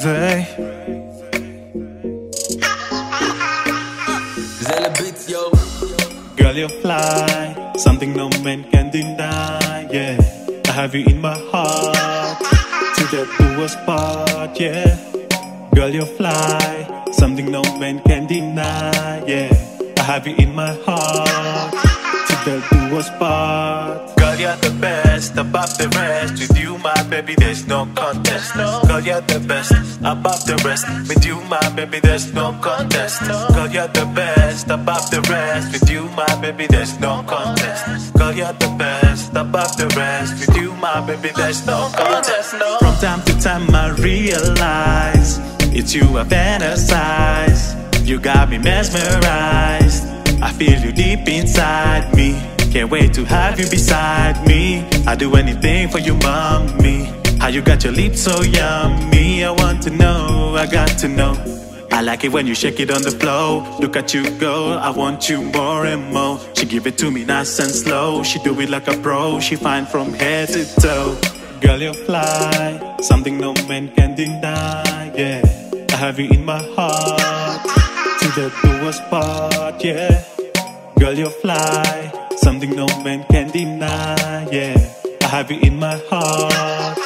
crazy. Nzele Beats, yo. Girl, you fly, something no man can deny. Yeah, I have you in my heart, to the poorest part. Yeah, girl, you fly, something no man can deny. Yeah, I have you in my heart, to the poorest part. You're the best above the rest. With you, my baby, there's no contest. Girl, you're the best above the rest. With you, my baby, there's no contest. Girl, you're the best above the rest. With you, my baby, there's no contest. Girl, you're the best above the rest. With you, my baby, there's no contest. No. From time to time, I realize it's you I fantasize. You got me mesmerized. I feel you deep inside me. Can't wait to have you beside me. I'd do anything for you, mommy. How you got your lips so yummy? I want to know, I got to know. I like it when you shake it on the floor. Look at you go, I want you more and more. She give it to me nice and slow. She do it like a pro. She fine from head to toe. Girl, you fly, something no man can deny. Yeah, I have you in my heart, to the poorest part. Yeah, girl, you fly, something no man can deny. Yeah, I have you in my heart,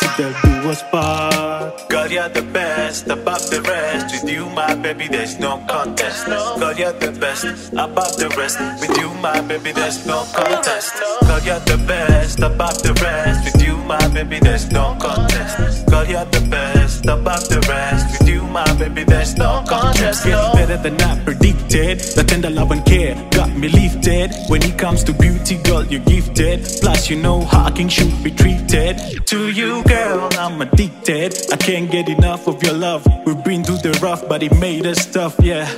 to the poorest part. Girl, you're the best above the rest. With you, my baby, there's no contest. Girl, you're the best above the rest. With you, my baby, there's no contest. Girl, you're the best above the rest. With you, my baby, there's no contest. Girl, you're the best above the rest. With you, my baby, there's no contest. Getting better than I predicted. The tender love and care me lifted. When it comes to beauty, girl, you're gifted. Plus, you know how king should be treated. To you, girl, I'm addicted. I can't get enough of your love. We've been through the rough, but it made us tough, yeah.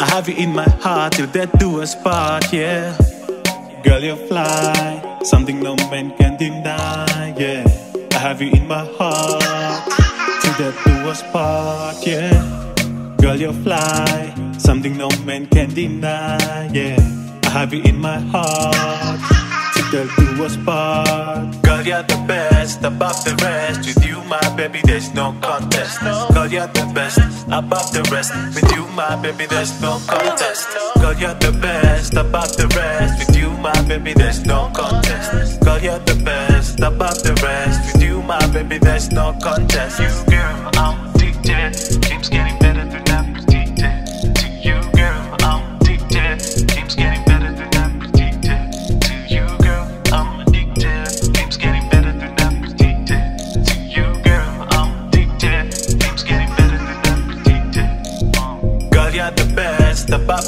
I have you in my heart till death do us part, yeah. Girl, you're fly, something no man can deny, yeah. I have you in my heart, till death do us part, yeah. Girl, you're fly, something no man can deny, yeah. Have you in my heart, death do us part. Girl, you're the best above the rest. With you, my baby, there's no contest. Girl, you're the best above the rest. With you, my baby, there's no contest. Girl, you're the best above the rest. With you, my baby, there's no contest. Girl, you're the best above the rest. With you, my baby, there's no contest. You, girl, I'm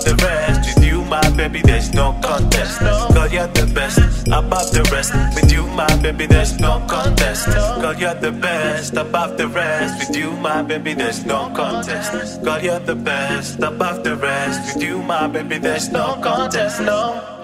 above the rest. With you, my baby, there's no contest. Girl, you're the best above the rest. With you, my baby, there's no contest. Girl, you're the best above the rest. With you, my baby, there's no contest. Girl, you're the best above the rest. With you, my baby, there's no contest. No.